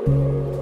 It's gonna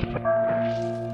stuff.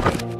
Close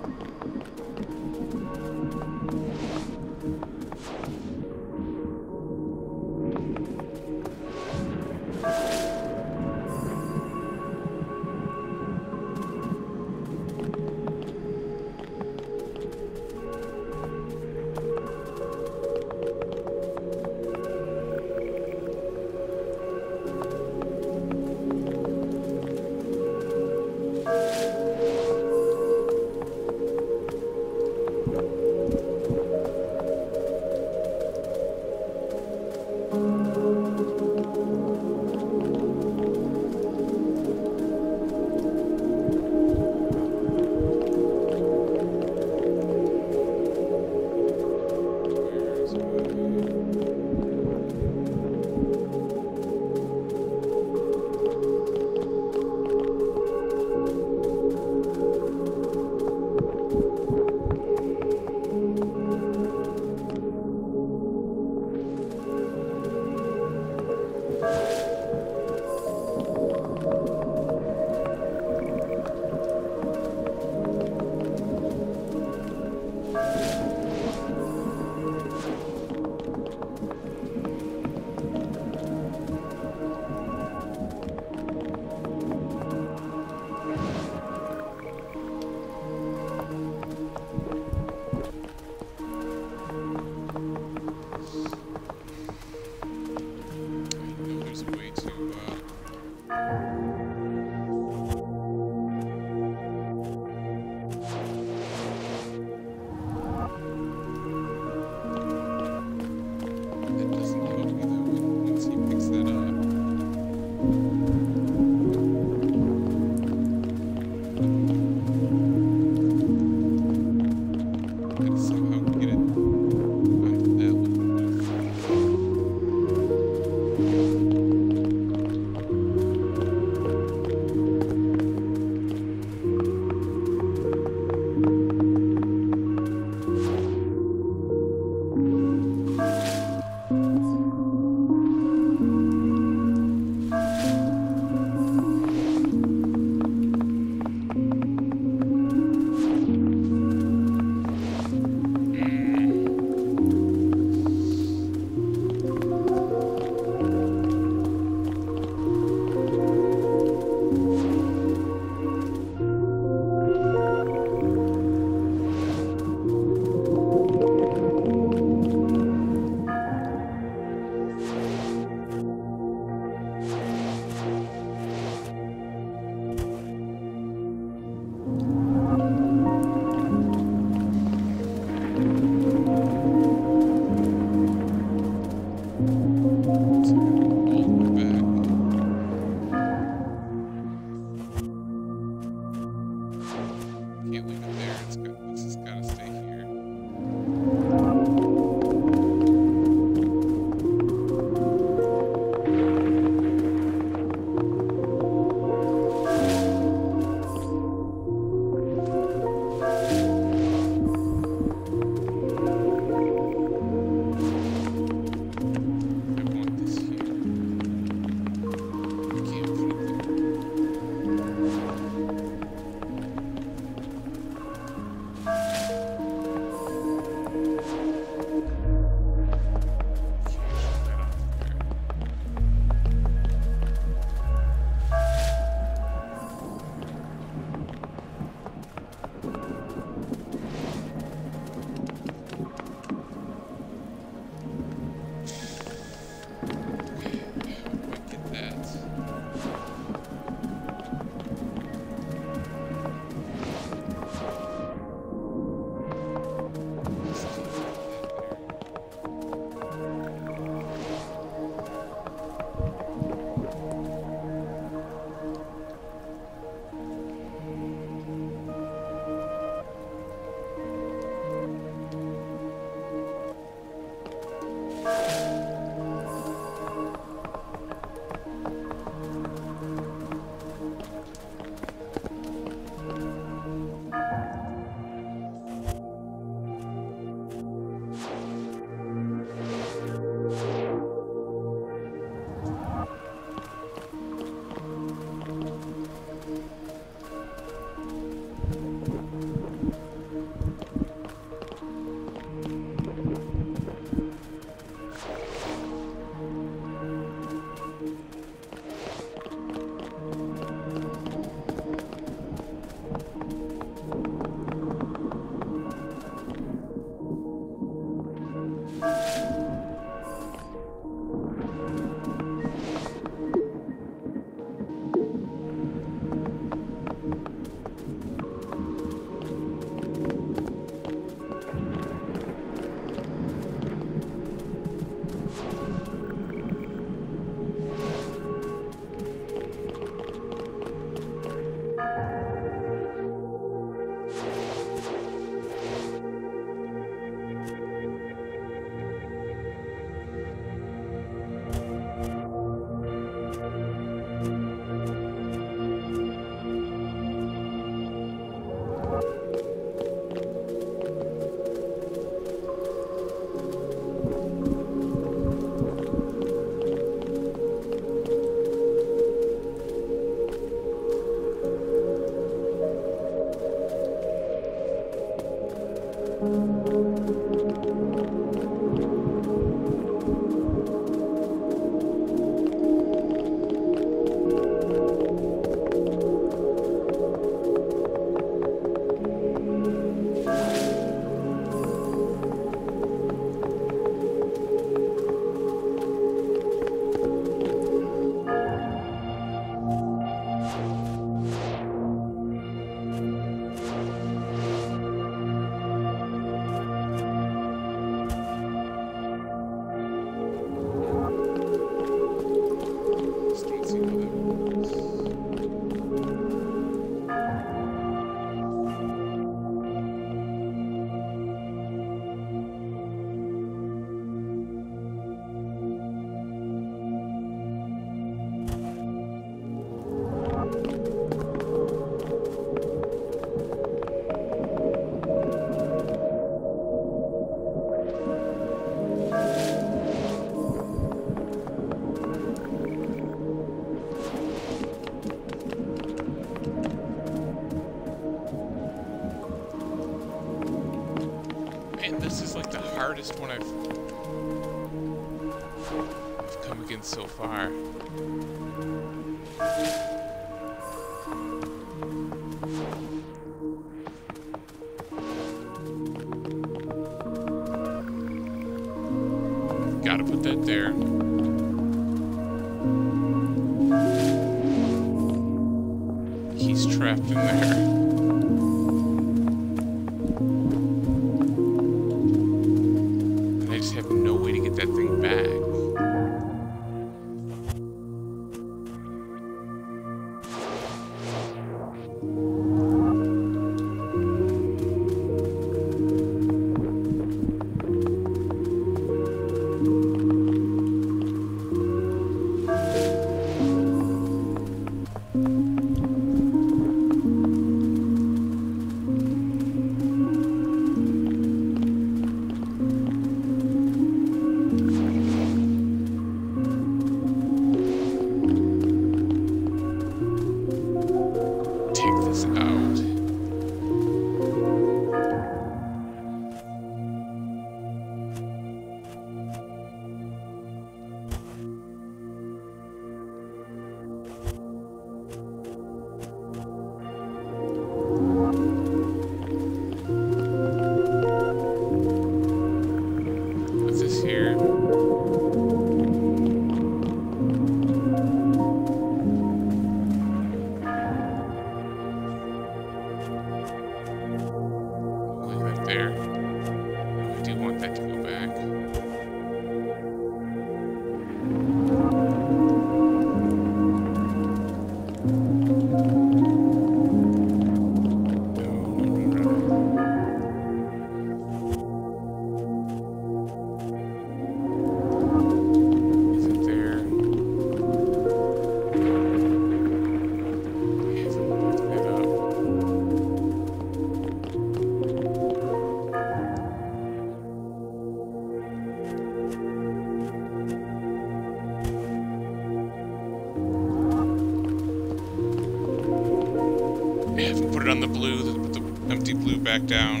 back down.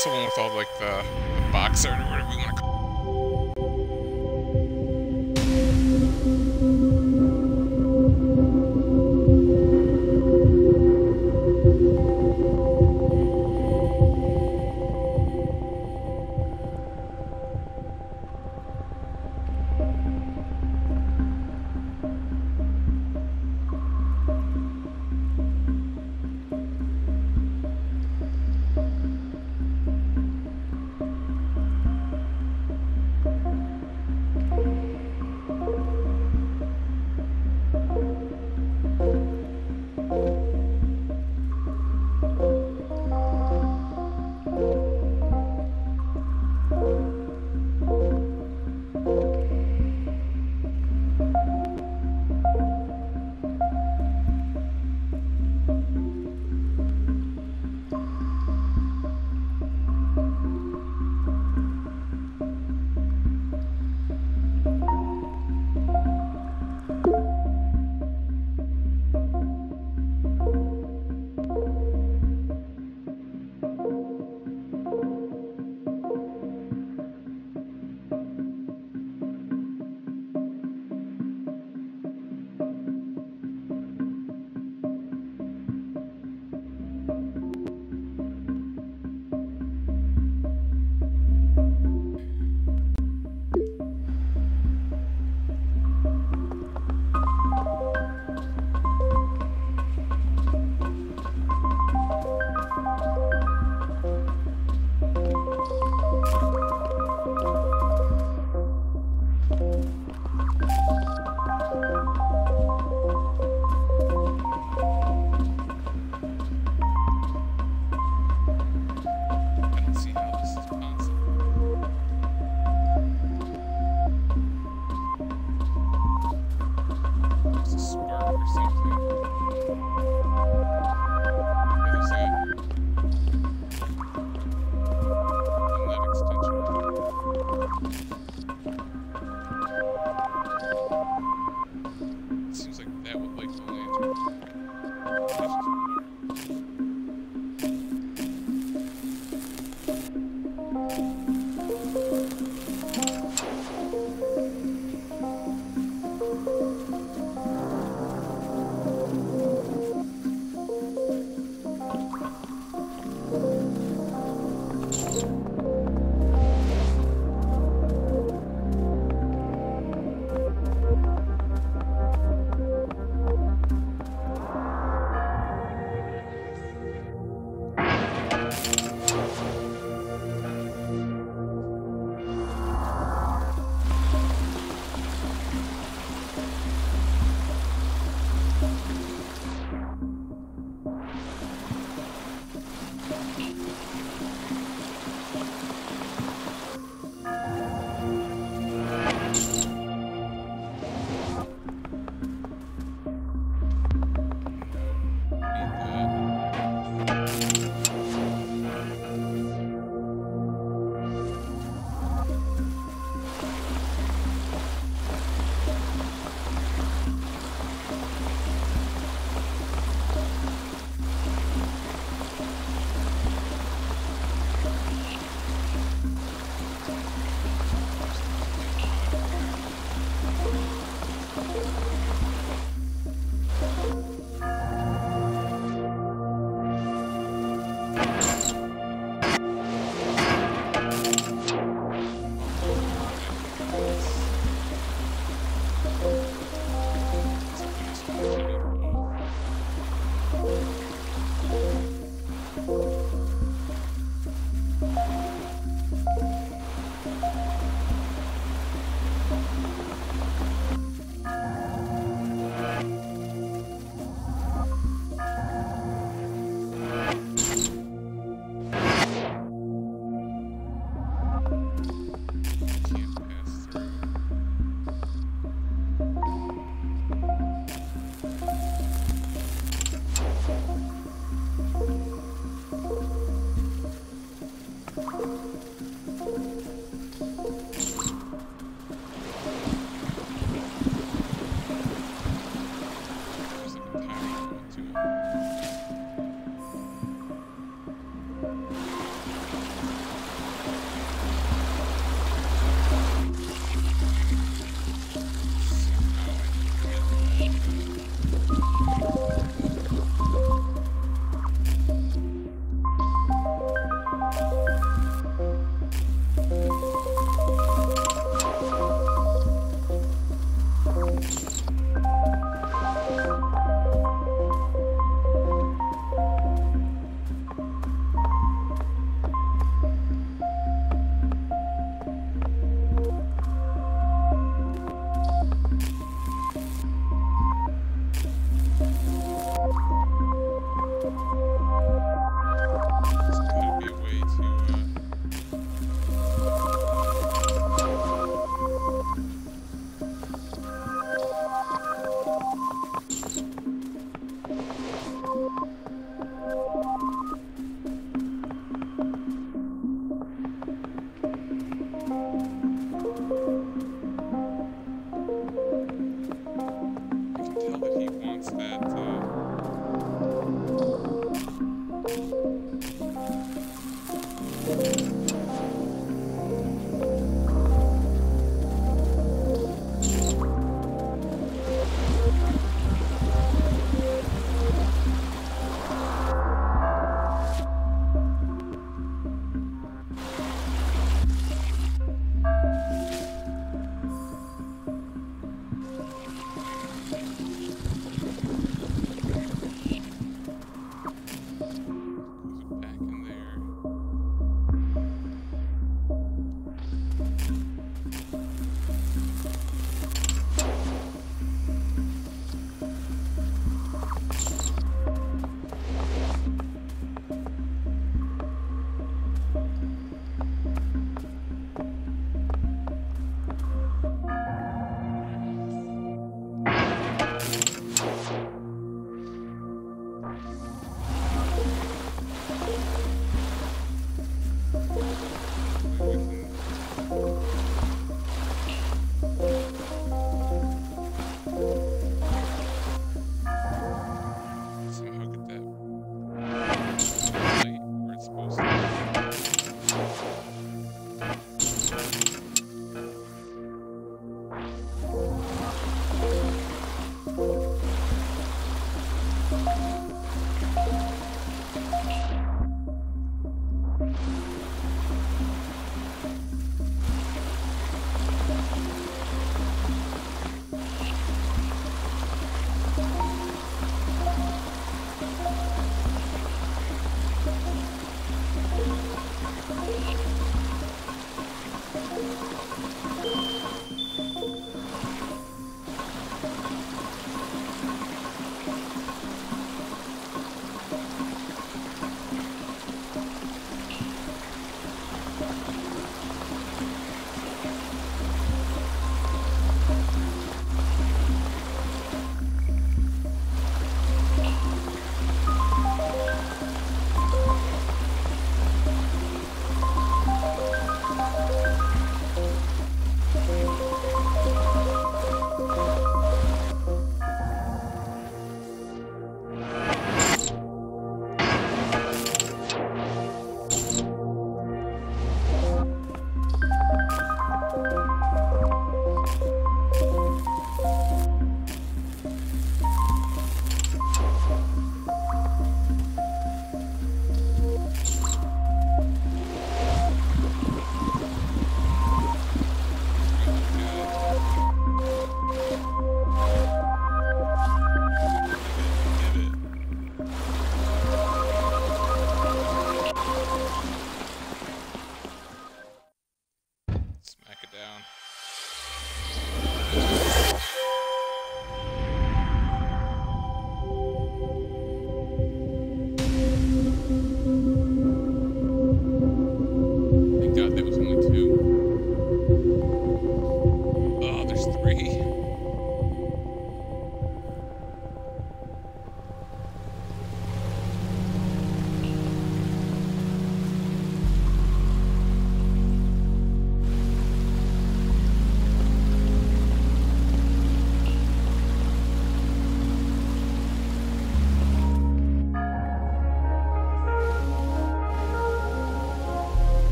That's the one with all like the, the box art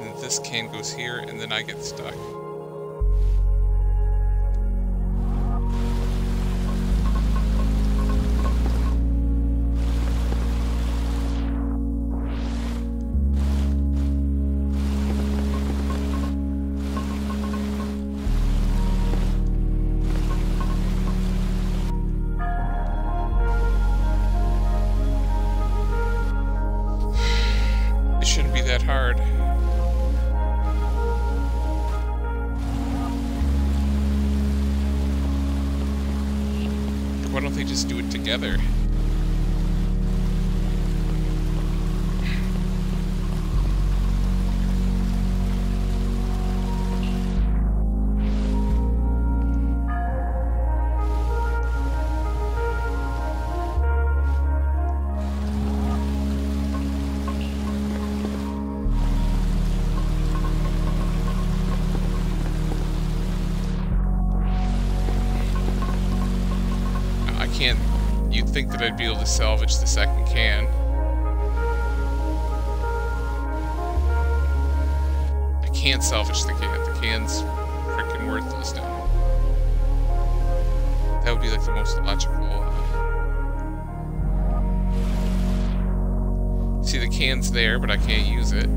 And this can goes here, and then I get stuck. Can't. You'd think that I'd be able to salvage the second can. I can't salvage the can. The can's freaking worthless now. That would be like the most logical. Uh... See, the can's there, but I can't use it.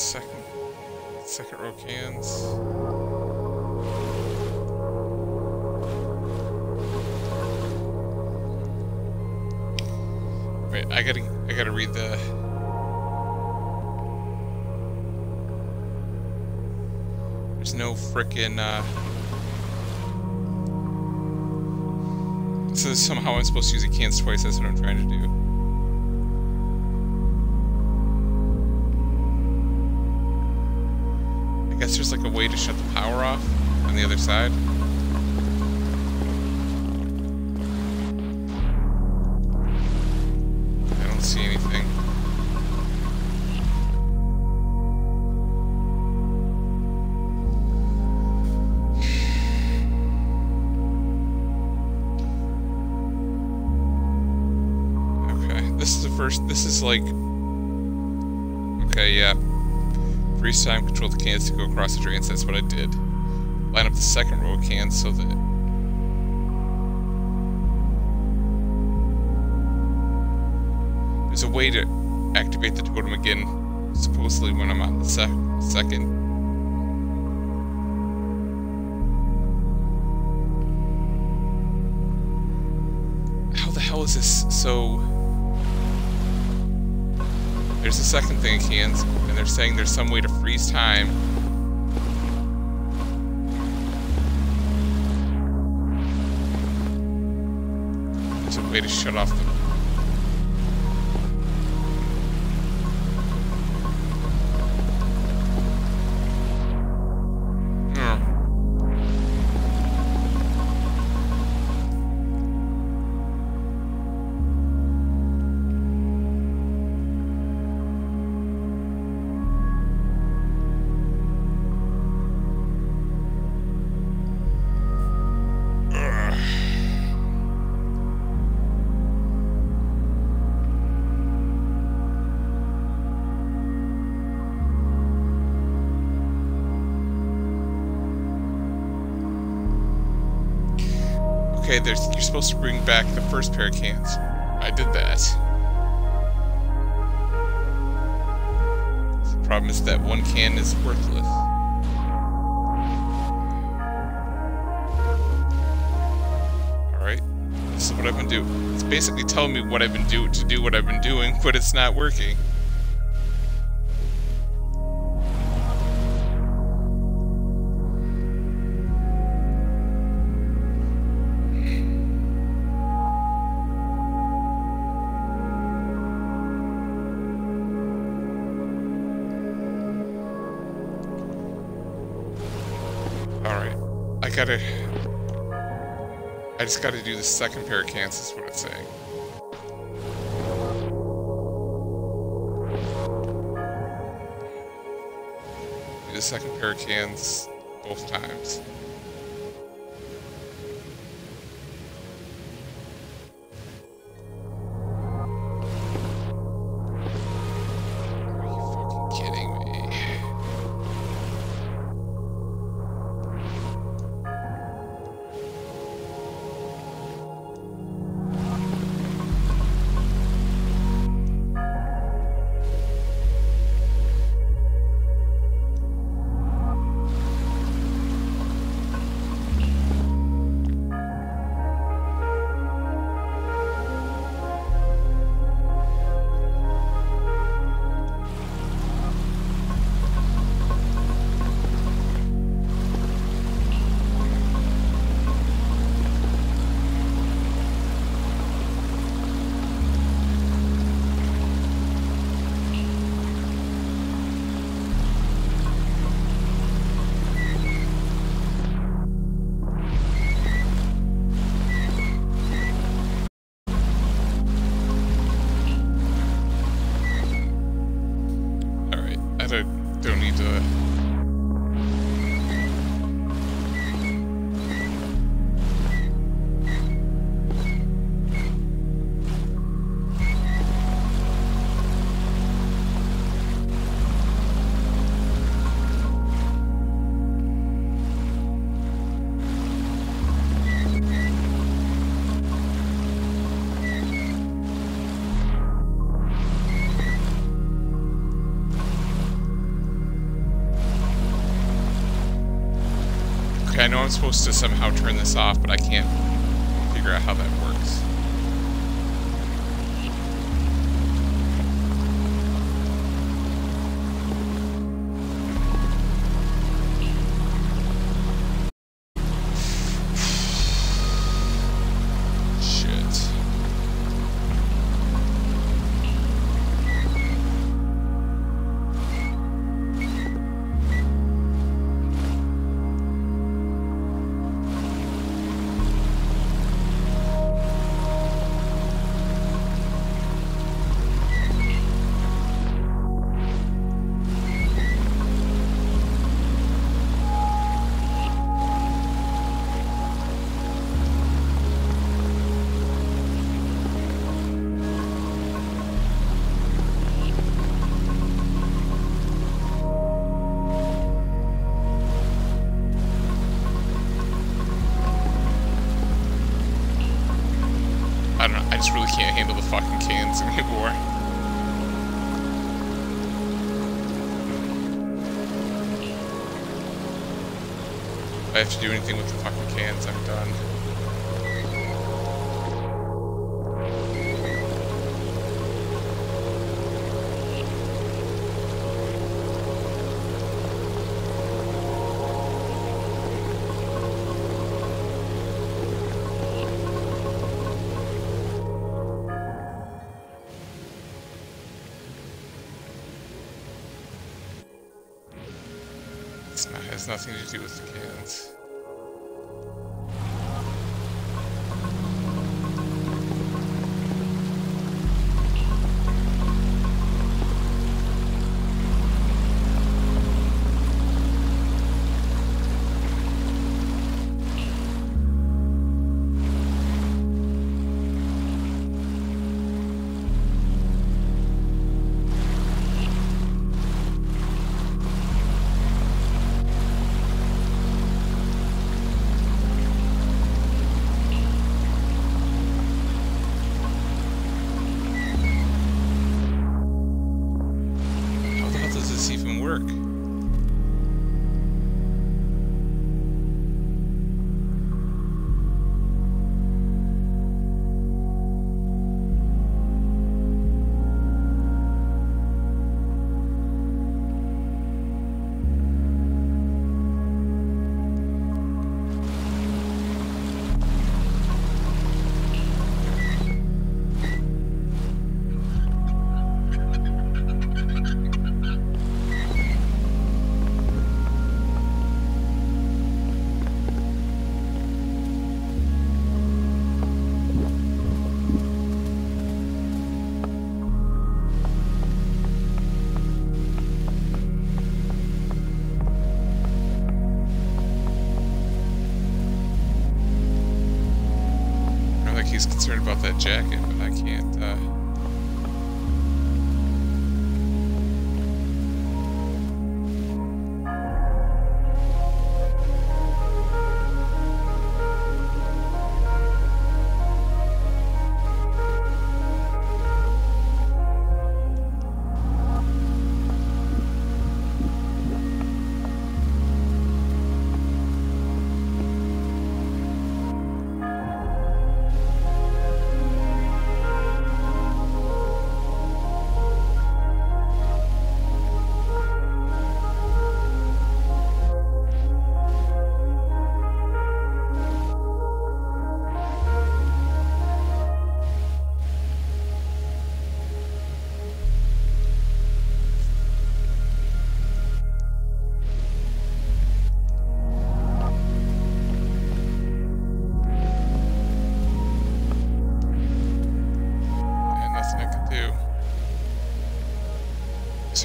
Second second row cans. Wait, I gotta I gotta read the There's no frickin' uh So somehow I'm supposed to use a cans twice, that's what I'm trying to do. There's like a way to shut the power off on the other side. to go across the drains. That's what I did. Line up the second row of cans so that There's a way to activate the totem again, supposedly when I'm on the sec second. How the hell is this so... There's a second thing of cans they're saying there's some way to freeze time. There's a way to shut off Okay, you're supposed to bring back the first pair of cans. I did that. The problem is that one can is worthless. Alright, this is what I've been doing. It's basically telling me what I've been doing to do what I've been doing, but it's not working. Just gotta do the second pair of cans, is what it's saying. Do the second pair of cans both times. I'm supposed to somehow turn this off, but I can't figure out how that works. I have to do anything with the fucking cans, I'm done. jacket, but I can't, uh...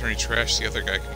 when the other guy.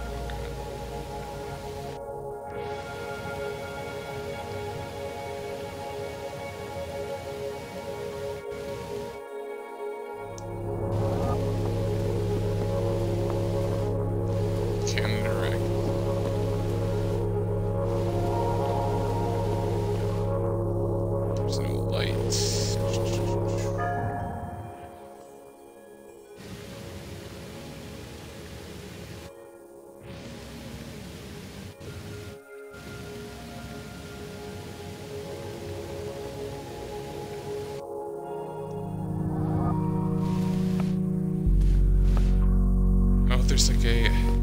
Just like gate.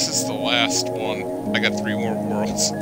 This is the last one. I got three more worlds.